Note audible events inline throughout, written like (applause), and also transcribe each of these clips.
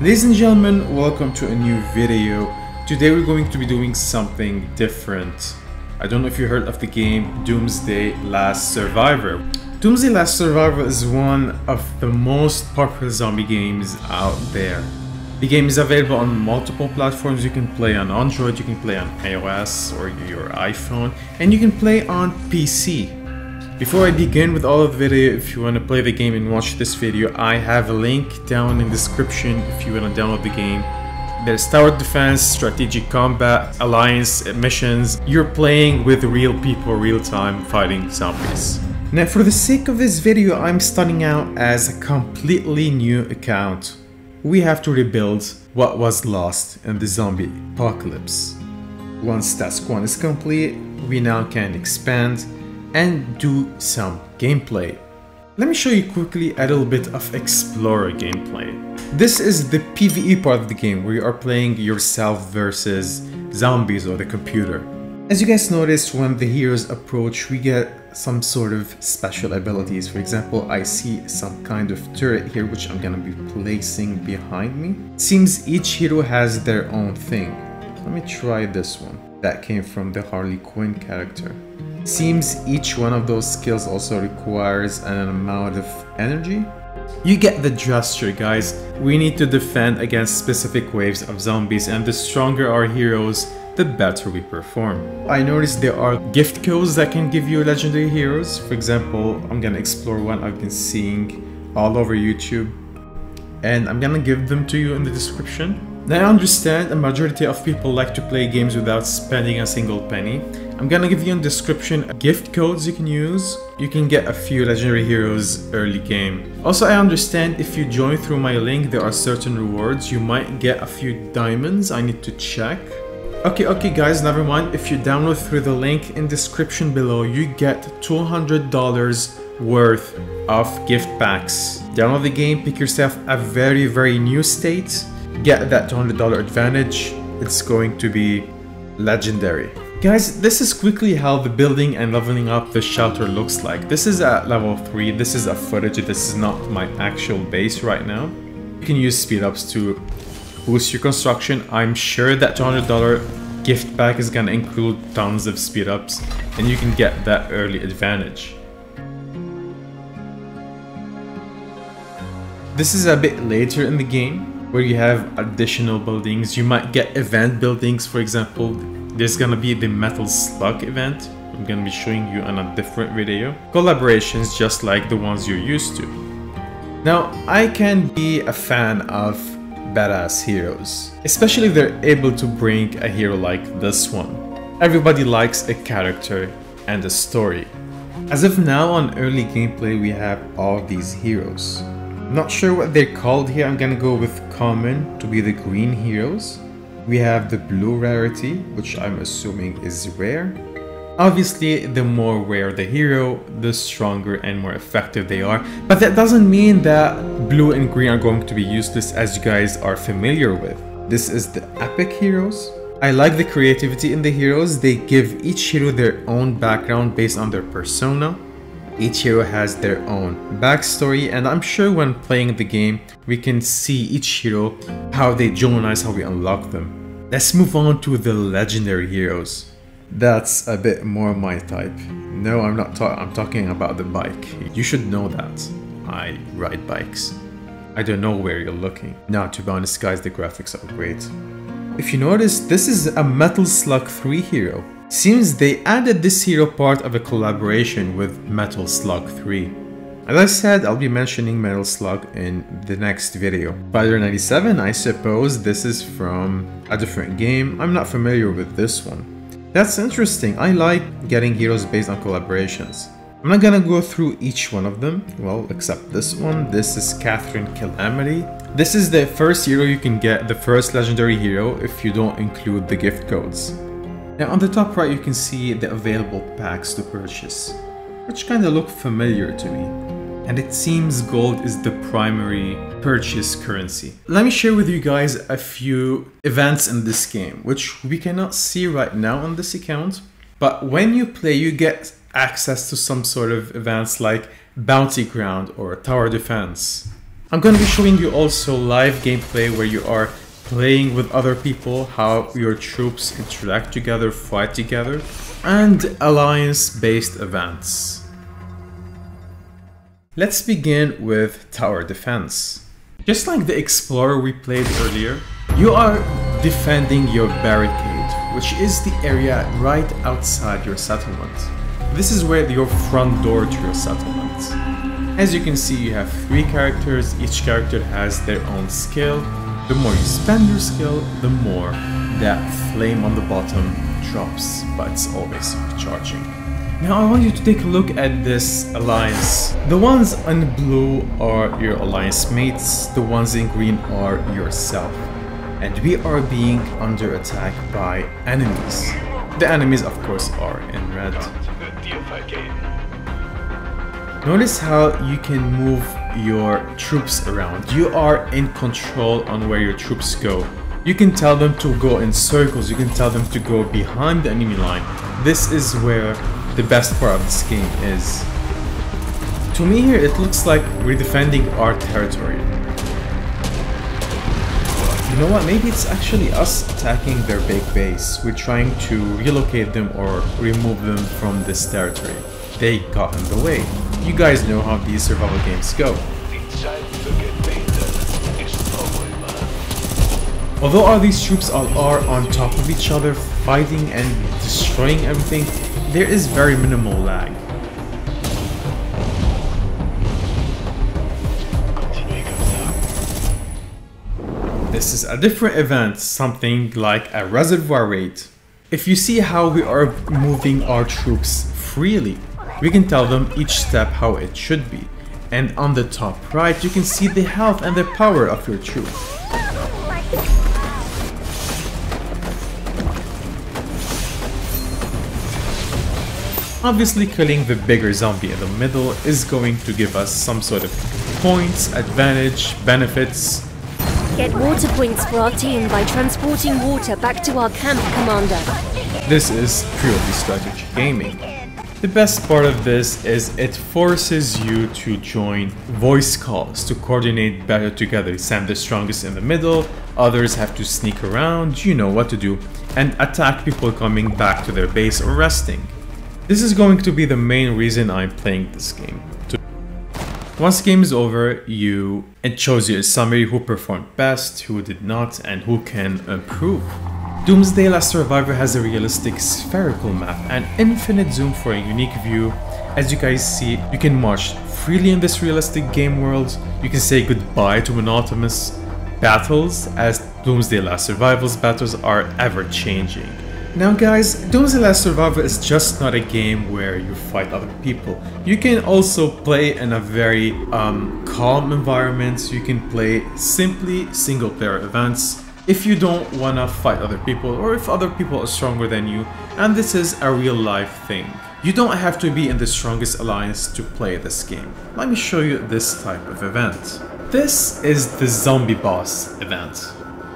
Ladies and gentlemen, welcome to a new video. Today we're going to be doing something different. I don't know if you heard of the game Doomsday Last Survivor. Doomsday Last Survivor is one of the most popular zombie games out there. The game is available on multiple platforms. You can play on Android, you can play on iOS or your iPhone, and you can play on PC. Before I begin with all of the video, if you want to play the game and watch this video, I have a link down in the description if you want to download the game. There's tower defense, strategic combat, alliance missions. You're playing with real people, real time, fighting zombies. Now for the sake of this video, I'm starting out as a completely new account. We have to rebuild what was lost in the zombie apocalypse. Once task 1 is complete, we now can expand and do some gameplay. Let me show you quickly a little bit of Explorer gameplay. This is the PvE part of the game where you are playing yourself versus zombies or the computer. As you guys noticed, when the heroes approach, we get some sort of special abilities. For example, I see some kind of turret here which I'm gonna be placing behind me. Seems each hero has their own thing. Let me try this one. That came from the Harley Quinn character. Seems each one of those skills also requires an amount of energy. You get the gesture guys, we need to defend against specific waves of zombies and the stronger our heroes, the better we perform. I noticed there are gift codes that can give you legendary heroes. For example, I'm gonna explore one I've been seeing all over YouTube and I'm gonna give them to you in the description. Now I understand a majority of people like to play games without spending a single penny. I'm gonna give you in description gift codes you can use. You can get a few legendary heroes early game. Also I understand if you join through my link there are certain rewards. You might get a few diamonds, I need to check. Okay, okay guys, never mind. If you download through the link in description below, you get $200 worth of gift packs. Download the game, pick yourself a very, very new state get that $200 advantage, it's going to be legendary. Guys, this is quickly how the building and leveling up the shelter looks like. This is at level 3, this is a footage, this is not my actual base right now. You can use speed ups to boost your construction. I'm sure that $200 gift pack is gonna include tons of speed ups and you can get that early advantage. This is a bit later in the game, where you have additional buildings. You might get event buildings, for example. There's gonna be the Metal Slug event. I'm gonna be showing you on a different video. Collaborations just like the ones you're used to. Now, I can be a fan of badass heroes, especially if they're able to bring a hero like this one. Everybody likes a character and a story. As of now on early gameplay we have all these heroes. Not sure what they're called here, I'm gonna go with common to be the green heroes. We have the blue rarity, which I'm assuming is rare. Obviously, the more rare the hero, the stronger and more effective they are. But that doesn't mean that blue and green are going to be useless as you guys are familiar with. This is the epic heroes. I like the creativity in the heroes. They give each hero their own background based on their persona. Each hero has their own backstory and I'm sure when playing the game we can see each hero, how they join us, how we unlock them. Let's move on to the legendary heroes. That's a bit more my type. No, I'm not talking. I'm talking about the bike. You should know that. I ride bikes. I don't know where you're looking. Now, to be honest guys, the graphics are great. If you notice, this is a Metal Slug 3 hero. Seems they added this hero part of a collaboration with Metal Slug 3. As I said, I'll be mentioning Metal Slug in the next video. Spider 97, I suppose this is from a different game. I'm not familiar with this one. That's interesting. I like getting heroes based on collaborations. I'm not gonna go through each one of them, well, except this one. This is Catherine Calamity. This is the first hero you can get, the first legendary hero, if you don't include the gift codes. Now on the top right you can see the available packs to purchase, which kinda look familiar to me. And it seems gold is the primary purchase currency. Let me share with you guys a few events in this game, which we cannot see right now on this account. But when you play, you get access to some sort of events like Bounty Ground or Tower Defense. I'm gonna be showing you also live gameplay where you are playing with other people, how your troops interact together, fight together, and alliance-based events. Let's begin with tower defense. Just like the explorer we played earlier, you are defending your barricade, which is the area right outside your settlement. This is where your front door to your settlement. As you can see, you have three characters, each character has their own skill. The more you spend your skill, the more that flame on the bottom drops, but it's always recharging. Now I want you to take a look at this alliance. The ones in blue are your alliance mates, the ones in green are yourself. And we are being under attack by enemies. The enemies of course are in red. Notice how you can move your troops around. You are in control on where your troops go. You can tell them to go in circles, you can tell them to go behind the enemy line. This is where the best part of this game is. To me here it looks like we're defending our territory. You know what, maybe it's actually us attacking their big base. We're trying to relocate them or remove them from this territory. They got in the way. You guys know how these survival games go. Although all these troops are on top of each other, fighting and destroying everything, there is very minimal lag. This is a different event, something like a reservoir raid. If you see how we are moving our troops freely, we can tell them each step how it should be. And on the top right, you can see the health and the power of your troop. Obviously killing the bigger zombie in the middle is going to give us some sort of points, advantage, benefits. Get water points for our team by transporting water back to our camp, Commander. This is purely strategy gaming. The best part of this is it forces you to join voice calls to coordinate better together. Sam the strongest in the middle, others have to sneak around, you know what to do, and attack people coming back to their base or resting. This is going to be the main reason I'm playing this game. Once the game is over, you it shows you a summary who performed best, who did not, and who can improve. Doomsday Last Survivor has a realistic spherical map and infinite zoom for a unique view. As you guys see, you can march freely in this realistic game world, you can say goodbye to monotonous battles as Doomsday Last Survival's battles are ever changing. Now guys, Doomsday Last Survivor is just not a game where you fight other people. You can also play in a very um, calm environment, you can play simply single player events if you don't wanna fight other people or if other people are stronger than you and this is a real life thing. You don't have to be in the strongest alliance to play this game. Let me show you this type of event. This is the zombie boss event,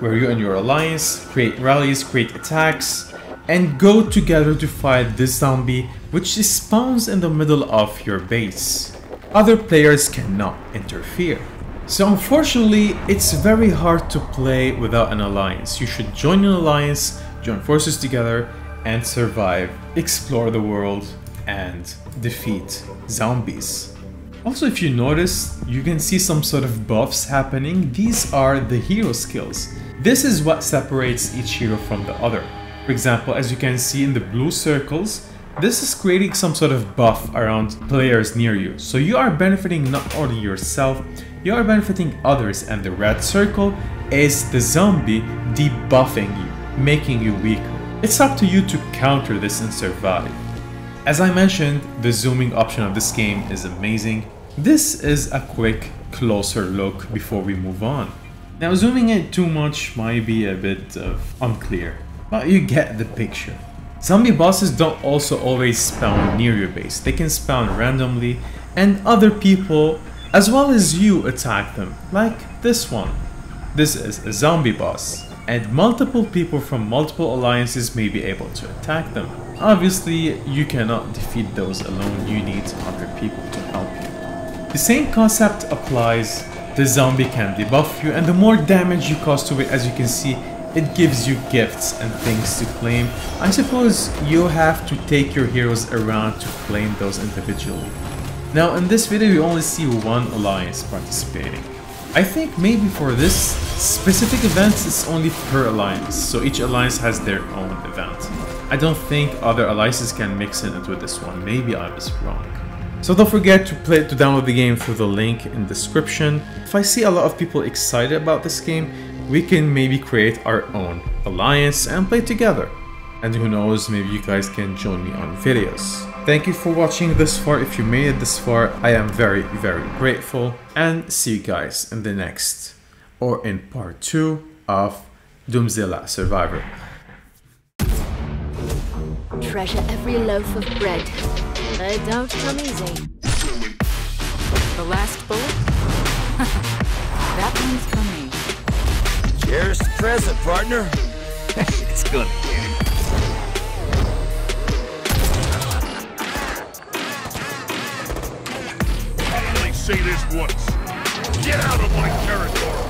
where you and your alliance create rallies, create attacks, and go together to fight this zombie which spawns in the middle of your base. Other players cannot interfere. So unfortunately, it's very hard to play without an alliance. You should join an alliance, join forces together, and survive, explore the world, and defeat zombies. Also, if you notice, you can see some sort of buffs happening. These are the hero skills. This is what separates each hero from the other. For example, as you can see in the blue circles, this is creating some sort of buff around players near you. So you are benefiting not only yourself, you are benefiting others and the red circle is the zombie debuffing you, making you weaker. It's up to you to counter this and survive. As I mentioned, the zooming option of this game is amazing. This is a quick, closer look before we move on. Now zooming in too much might be a bit of unclear but you get the picture. Zombie bosses don't also always spawn near your base, they can spawn randomly and other people as well as you attack them, like this one. This is a zombie boss, and multiple people from multiple alliances may be able to attack them. Obviously, you cannot defeat those alone, you need other people to help you. The same concept applies the zombie can debuff you, and the more damage you cause to it, as you can see, it gives you gifts and things to claim. I suppose you have to take your heroes around to claim those individually. Now in this video we only see one alliance participating. I think maybe for this specific event it's only per alliance, so each alliance has their own event. I don't think other alliances can mix in into this one, maybe I was wrong. So don't forget to play to download the game through the link in description. If I see a lot of people excited about this game, we can maybe create our own alliance and play together. And who knows, maybe you guys can join me on videos. Thank you for watching this far. If you made it this far, I am very, very grateful. And see you guys in the next or in part 2 of Doomzilla Survivor. Treasure every loaf of bread. They don't come easy. The last bullet? Present, partner. (laughs) it's gonna say this once. Get out of my territory!